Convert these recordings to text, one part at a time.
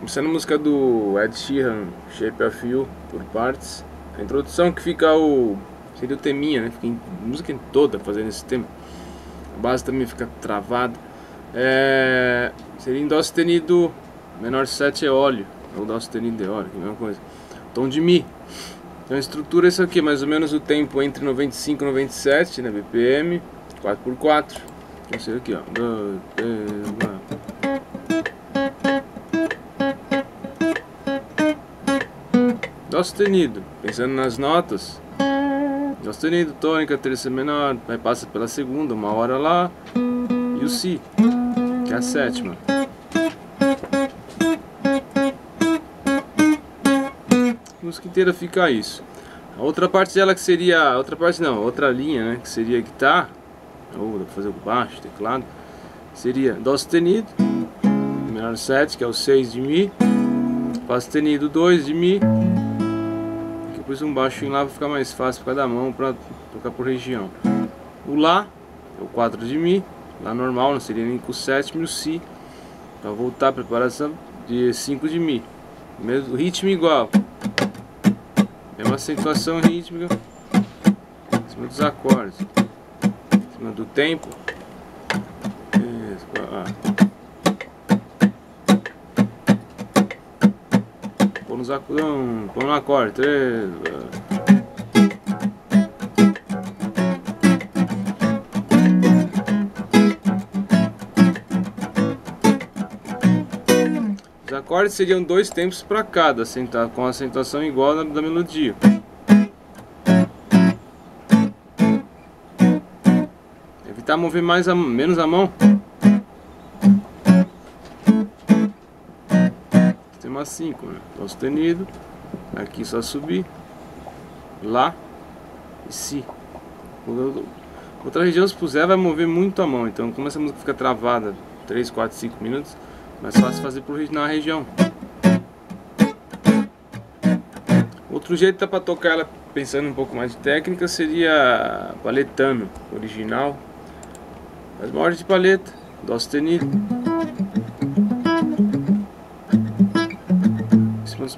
Começando a música do Ed Sheeran, Shape of You, por partes. A introdução que fica o. seria o teminha, né? Fica em, a música toda fazendo esse tema. A base também fica travada. É, seria em Dó sustenido menor 7 é óleo, ou Dó sustenido é óleo, que é a mesma coisa. Tom de Mi. Então a estrutura é isso aqui, mais ou menos o tempo entre 95 e 97, né? BPM, 4x4. Então seria aqui, ó. Dó sustenido, pensando nas notas. Dó sustenido, tônica, terça menor, aí passa pela segunda, uma hora lá. E o Si, que é a sétima. A música inteira fica isso. A outra parte dela que seria. Outra parte não, outra linha, né? Que seria guitarra. Ou dá pra fazer com baixo, teclado. Seria Dó sustenido, menor 7, que é o 6 de Mi. Fá sustenido 2 de Mi depois um baixinho lá vai ficar mais fácil por causa da mão para tocar por região. O Lá é o 4 de Mi, Lá normal, não seria nem com o sétimo e o Si. Para voltar preparação de 5 de Mi. Mesmo ritmo igual. Mesma acentuação rítmica. Em cima dos acordes. Em cima do tempo. Põe no acorde. Três. Os acordes seriam dois tempos para cada, com a acentuação igual da, da melodia. Evitar mover mais a, menos a mão. Uma 5, né? Dó sustenido, aqui só subir, Lá e Si. Outra região se puser vai mover muito a mão, então como essa música fica travada 3, 4, 5 minutos, mais fácil fazer por, na região. Outro jeito dá para tocar ela pensando um pouco mais de técnica seria paletano original, as maiores de paleta, Dó sustenido.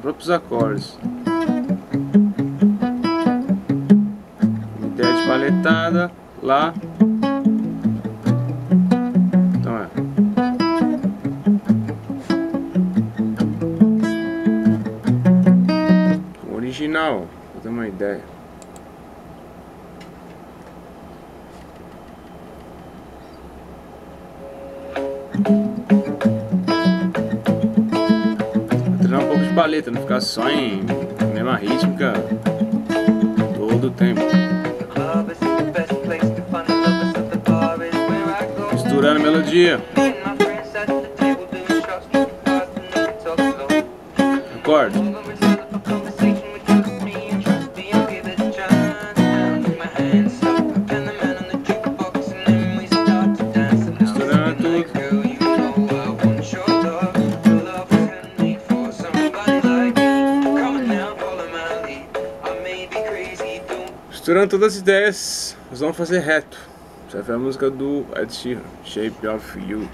Próprios acordes. Ideia de paletada, Lá. Então é. Original, pra ter uma ideia. Paleta, não ficar só em mesma rítmica todo o tempo. Misturando melodia. Acorde. Misturando todas as ideias, nós vamos fazer reto. Essa foi a música do Ed Sheeran, Shape of You.